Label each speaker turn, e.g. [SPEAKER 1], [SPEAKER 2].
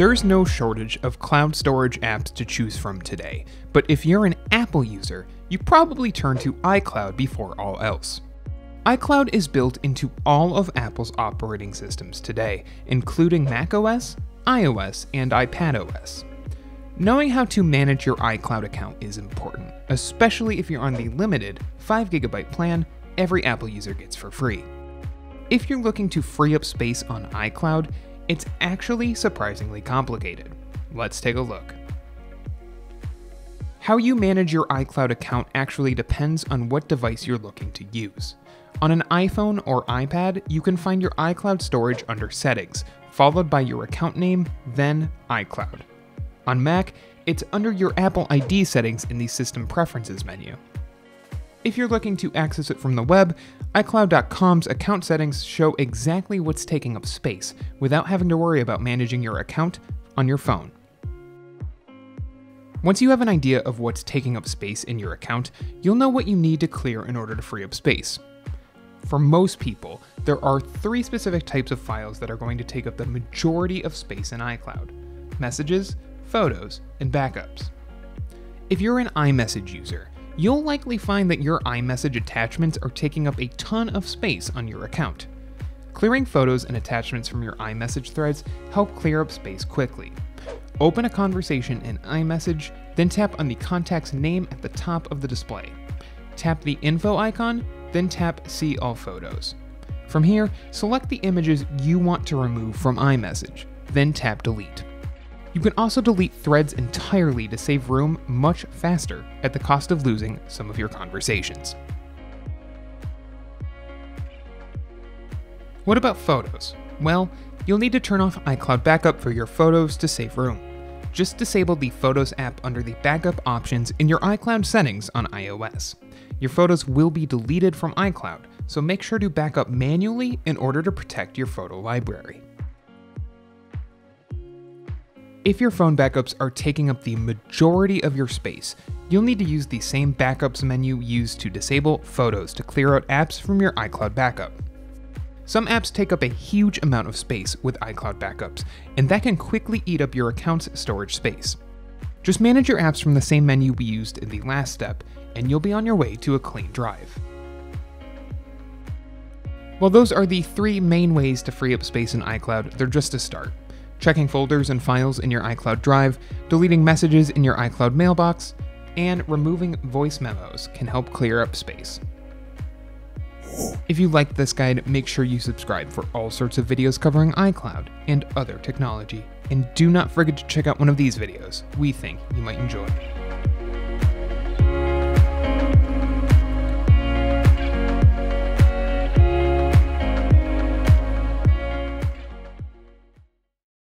[SPEAKER 1] There's no shortage of cloud storage apps to choose from today, but if you're an Apple user, you probably turn to iCloud before all else. iCloud is built into all of Apple's operating systems today, including macOS, iOS, and iPadOS. Knowing how to manage your iCloud account is important, especially if you're on the limited 5GB plan every Apple user gets for free. If you're looking to free up space on iCloud, it's actually surprisingly complicated. Let's take a look. How you manage your iCloud account actually depends on what device you're looking to use. On an iPhone or iPad, you can find your iCloud storage under Settings, followed by your account name, then iCloud. On Mac, it's under your Apple ID settings in the System Preferences menu. If you're looking to access it from the web, iCloud.com's account settings show exactly what's taking up space without having to worry about managing your account on your phone. Once you have an idea of what's taking up space in your account, you'll know what you need to clear in order to free up space. For most people, there are three specific types of files that are going to take up the majority of space in iCloud messages, photos, and backups. If you're an iMessage user, you'll likely find that your iMessage attachments are taking up a ton of space on your account. Clearing photos and attachments from your iMessage threads help clear up space quickly. Open a conversation in iMessage, then tap on the contact's name at the top of the display. Tap the info icon, then tap See All Photos. From here, select the images you want to remove from iMessage, then tap Delete. You can also delete threads entirely to save room much faster at the cost of losing some of your conversations. What about photos? Well, you'll need to turn off iCloud Backup for your photos to save room. Just disable the Photos app under the backup options in your iCloud settings on iOS. Your photos will be deleted from iCloud, so make sure to backup manually in order to protect your photo library. If your phone backups are taking up the majority of your space, you'll need to use the same backups menu used to disable Photos to clear out apps from your iCloud backup. Some apps take up a huge amount of space with iCloud backups, and that can quickly eat up your account's storage space. Just manage your apps from the same menu we used in the last step, and you'll be on your way to a clean drive. While those are the three main ways to free up space in iCloud, they're just a start checking folders and files in your iCloud Drive, deleting messages in your iCloud mailbox, and removing voice memos can help clear up space. If you liked this guide, make sure you subscribe for all sorts of videos covering iCloud and other technology. And do not forget to check out one of these videos we think you might enjoy.